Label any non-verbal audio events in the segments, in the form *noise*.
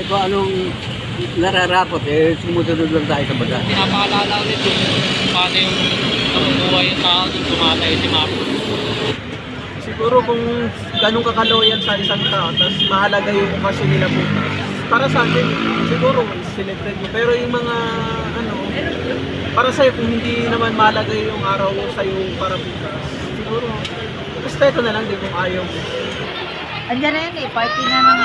Eh, kung anong nararapat, eh, sumusunod lang tayo sa batas. Pinapaalala ulit yung paano yung nabubuhay yung tao kung tumatay si Marcos. Siguro kung ganun kakaloyal sa isang tao, tapos mahalaga yung okasyon nila bukas. Para sa akin, siguro celebrate mo. Pero yung mga, ano, para sa'yo, kung hindi naman mahalaga yung araw mo sa'yo para bukas, siguro, respeto na lang din kung ayaw mo. Andiyan na yan eh, party na ng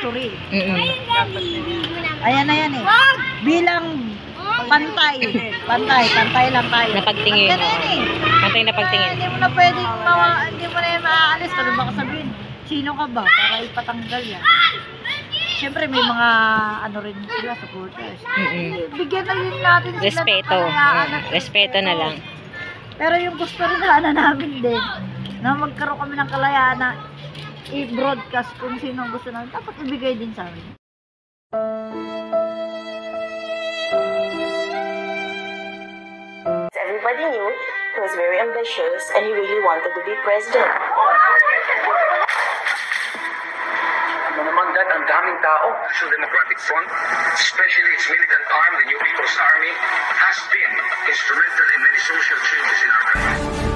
history. Mm-mm. Ayan na yan eh. Bilang pantay. Pantay, pantay lang tayo. Napagtingin, Andiyan na yan eh. Pantay na pagtingin. Hindi mo na pwedeng mawa, hindi mo na yan maaalis. Ano baka sabihin, sino ka ba para ipatanggal yan? Siyempre may mga ano rin sila, supporters. Mm-mm. Bigyan na rin natin sila Respeto. Mm, at respeto na lang. Pero yung gusto rin sana namin din, na magkaroon kami ng kalayaan na i-broadcast kung sino ang gusto namin, dapat ibigay din sa amin. Everybody knew he was very ambitious and he really wanted to be president. Ano naman dad, ang daming tao. National Democratic Front, especially its militant arm, the New People's Army, has been instrumental in many social changes in our country.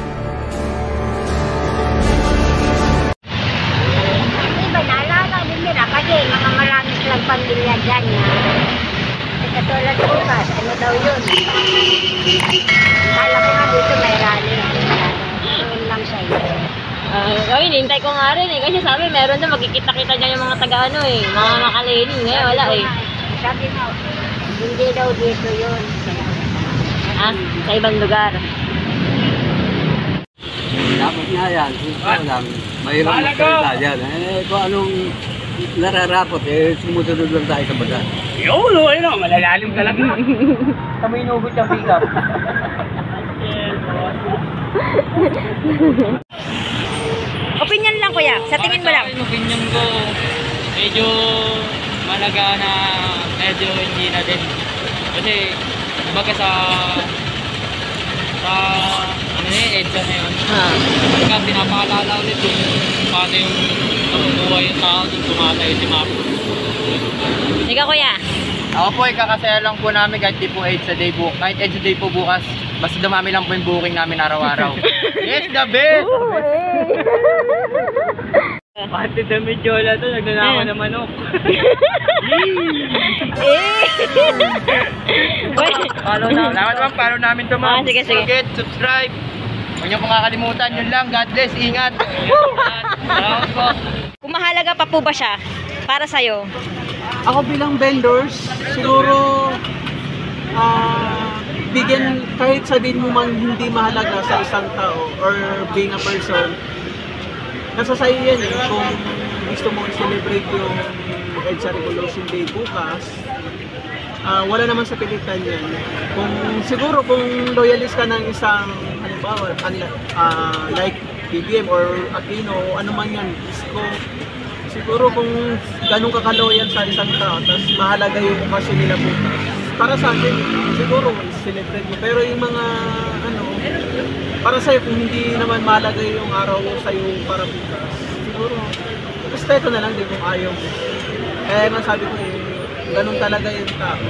Kala ko nga dito may. Yun lang sa iyo. Uh, ayun, hintay ko nga rin eh. Kasi sabi, meron na magkikita-kita dyan yung mga taga ano eh. Mga makaleni. Ngayon, wala eh. Sabi nga, hindi daw dito yun. Ah, sa ibang lugar. Dapat nga yan, mahirap magsalita dyan. Eh, kung anong nararapat, eh, sumusunod lang tayo sa batas. Yun, oh, ayun, oh, malalalim talaga. *laughs* Kami inugot yung pick up. *laughs* Opinion lang kuya. Sa tingin mo lang. Para sa akin, opinion ko, medyo malaga na medyo hindi na din. Kasi, kumbaga sa sa ano yun, EDSA na yun. Ah. Kumbaga, pinapaalala ulit yung paano yung nabubuhay yung tao kung tumatay si Marcos. Ikaw kuya. Ako po, ikakasaya lang po namin kahit di po 8 sa day po. Kahit 8 sa day po bukas, basta dumami lang po yung booking namin araw-araw. *laughs* yes, the best! *laughs* Pati sa Medjola to, nagnanakaw Eh. ng manok. *laughs* Follow na. Salamat naman, follow namin to Ah, ma'am. sige, sige. Forget, subscribe. Huwag niyo pong kakalimutan. Yun lang. God bless. Ingat. Salamat po. Kung mahalaga pa po ba siya para sa'yo? Ako bilang vendors, siguro ah bigyan kahit sabihin mo man hindi mahalaga sa isang tao or being a person, nasa sa'yo yan eh. Kung gusto mo i-celebrate yung EDSA Revolution Day bukas, ah, wala naman sa pilitan yan. Kung siguro kung loyalist ka ng isang halimbawa, unli- ah, like BBM or Aquino, ano man yan, Isko, siguro kung ganun ka kaloyal sa isang tao, tapos mahalaga yung okasyon nila bukas. Para sa akin, siguro celebrate mo. Pero yung mga, para sa'yo, kung hindi naman mahalaga yung araw mo sa'yo para bukas, siguro, respeto na lang din kung ayaw mo. Kaya nga sabi ko eh, ganun talaga yung tao.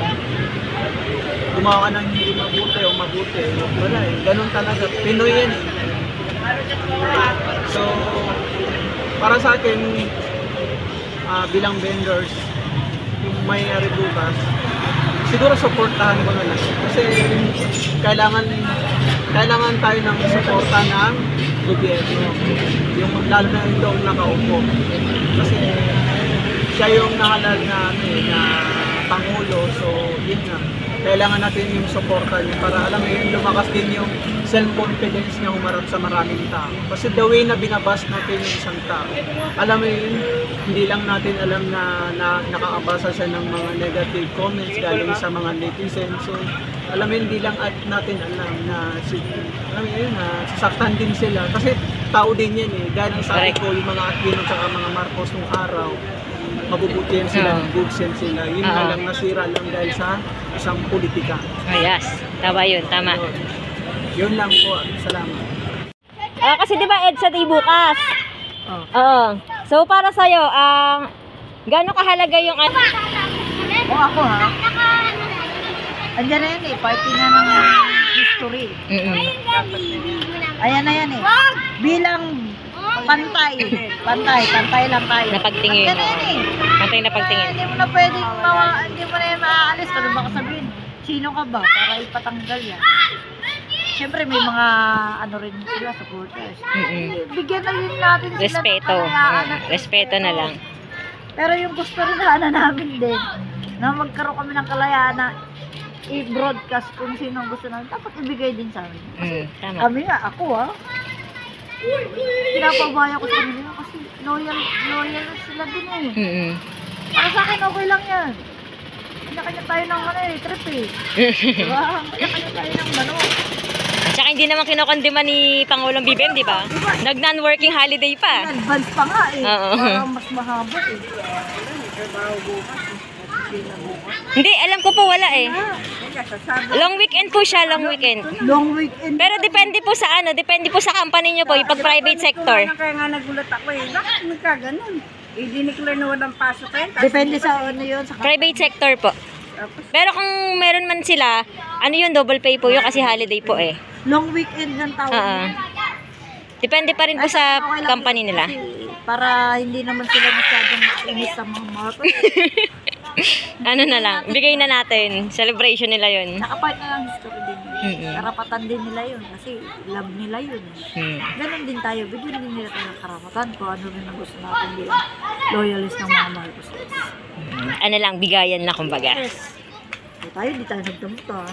Gumawa ka ng hindi mabuti o mabuti, wala eh. Ganun talaga. Pinoy yan eh. So, para sa akin, ah, bilang vendors, yung may-ari bukas, siguro supportahan ko na lang. Kasi kailangan kailangan tayo ng suporta ng gobyerno. Yung lalo na yung doong nakaupo. Kasi siya yung nakalal na, ano, eh, na pangulo. So, yun nga. Kailangan natin yung suporta niya para alam mo yun, lumakas din yung self-confidence niya humarap sa maraming tao. Kasi the way na binabas natin yung isang tao, alam mo yun, hindi lang natin alam na, na nakakabasa siya ng mga negative comments galing sa mga netizens. So, alam mo yun, hindi lang at natin alam na si, alam mo yun, na sasaktan din sila. Kasi tao din yan eh. Galing sa ko, yung mga Aquino at mga Marcos nung araw, mabubuti yan sila, Oo. goods yan sila. Yun na lang nasira lang dahil sa isang politika. Oh, yes. Tama yun, tama. Yun. Yun lang po. Salamat. Ah, kasi di ba EDSA Day bukas? Oo. So, para sa'yo, ang Gaano kahalaga yung ano? Kung ako ha, andyan na yan eh, party na ng history. Mm-mm. Ayan na yan eh. Bilang pantay, pantay, pantay lang tayo. Napagtingin, Andyan na yan eh. Pantay na pagtingin. Hindi mo na pwedeng mawa, hindi mo na yan maaalis. Ano ba sabihin? Sino ka ba? Para ipatanggal yan. Siyempre may mga ano rin sila, supporters. Mm-mm. Bigyan na rin natin sila Respeto. ng kalayaan Mm, respeto na lang. Pero yung gusto rin sana namin din, na magkaroon kami ng kalayaan na i-broadcast kung sino ang gusto namin, dapat ibigay din sa amin. Mm, tama. Kami nga, ako ah. Pinapabaya ko sa kanila kasi loyal, loyal sila din eh. Mm-mm. Para sa akin, okay lang yan. Kanya-kanya tayo ng ano eh, trip eh. Diba? Kanya-kanya tayo ng manok. At saka hindi naman kinokondima ni Pangulong BBM, di ba? Nag-non-working holiday pa. Advance pa nga eh. Oo. Parang mas mahaba eh. May trabaho bukas eh. Hindi alam ko po wala eh. Ah. Long weekend po siya, long weekend. Long weekend. Pero depende po sa ano, depende po sa company niyo po, yung pag private sector. Kaya nga nagulat ako eh. Bakit nagkaganon? Eh, dineclare na walang pasok eh. Depende sa ano yun. Sa Private sector po. Pero kung meron man sila, ano yun, double pay po yun kasi holiday po eh. long weekend ng tawag. Oo. Depende pa rin po sa company nila. Para hindi naman sila masyadong inis sa mga moto. *laughs* *laughs* Ano na lang, bigay na natin. Celebration nila yun. Nakapart na lang history din. Mm-mm. Karapatan din nila yun kasi love nila yun. Hmm. Ganon din tayo. Bigyan din nila tayo ng karapatan kung ano rin ang gusto natin bilang loyalist ng mga Marcos. Ano lang, bigayan na kumbaga. Yes. So, tayo, di tayo nagdamot *laughs* ha.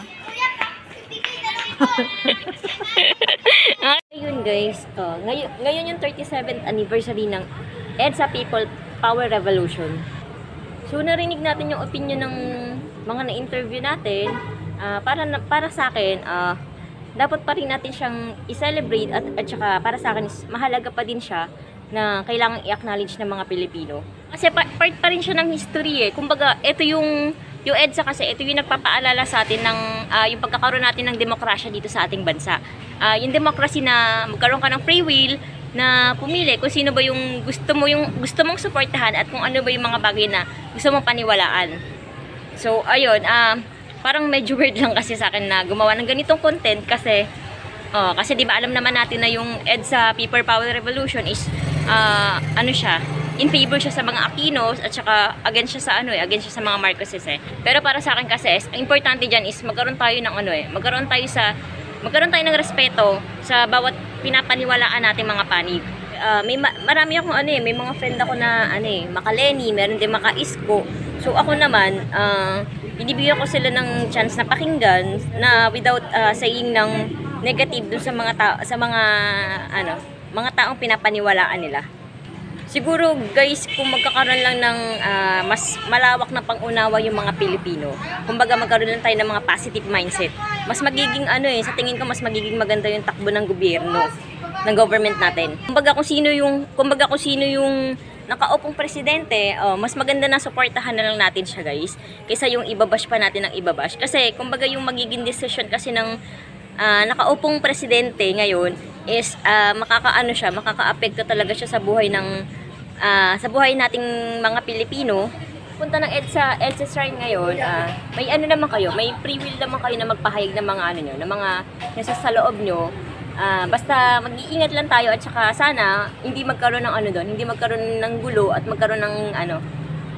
Ayun guys, oh, ngayon, ngayon yung 37th anniversary ng EDSA People Power Revolution. So narinig natin yung opinion ng mga na-interview natin. Ah, para para sa akin, ah, dapat pa rin natin siyang i-celebrate at at saka para sa akin mahalaga pa din siya na kailangang i-acknowledge ng mga Pilipino. Kasi pa- part pa rin siya ng history eh. Kumbaga, ito yung yung EDSA kasi ito yung nagpapaalala sa atin ng ah, yung pagkakaroon natin ng demokrasya dito sa ating bansa. Ah, yung democracy na magkaroon ka ng free will na pumili kung sino ba yung gusto mo yung gusto mong suportahan at kung ano ba yung mga bagay na gusto mong paniwalaan. So, ayun, ah, parang medyo weird lang kasi sa akin na gumawa ng ganitong content kasi oh, kasi 'di ba alam naman natin na yung EDSA People Power Revolution is ah, ano siya, in favor siya sa mga Aquinos at saka against siya sa ano eh, against siya sa mga Marcoses eh. Pero para sa akin kasi, ang importante diyan is magkaroon tayo ng ano eh, magkaroon tayo sa magkaroon tayo ng respeto sa bawat pinapaniwalaan nating mga panig. Ah, may ma- marami akong ano eh, may mga friend ako na ano eh, makaleni, meron din maka-isko. So ako naman, ah, binibigyan ko sila ng chance na pakinggan na without ah, saying ng negative dun sa mga tao, sa mga ano, mga taong pinapaniwalaan nila. Siguro guys, kung magkakaroon lang ng ah, mas malawak na pangunawa yung mga Pilipino, kumbaga magkaroon lang tayo ng mga positive mindset, mas magiging ano eh, sa tingin ko mas magiging maganda yung takbo ng gobyerno, ng government natin. Kumbaga kung sino yung, kumbaga kung sino yung nakaupong presidente, oh, mas maganda na suportahan na lang natin siya guys, kaysa yung ibabash pa natin ng ibabash. Kasi kumbaga yung magiging decision kasi ng ah, nakaupong presidente ngayon is ah, makakaano siya, makakaapekto talaga siya sa buhay ng ah, sa buhay nating mga Pilipino. Punta ng EDSA, EDSA Shrine ngayon, ah, may ano naman kayo, may free will naman kayo na magpahayag ng mga ano nyo, ng mga nasa sa loob nyo. Ah, basta mag-iingat lang tayo at saka sana hindi magkaroon ng ano doon, hindi magkaroon ng gulo at magkaroon ng ano,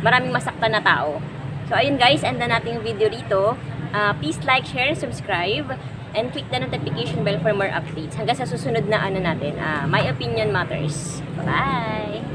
maraming masaktan na tao. So ayun guys, end na natin yung video dito. Ah, please like, share, and subscribe and click the notification bell for more updates. Hanggang sa susunod na ano natin, ah, My Opinion Matters. Bye!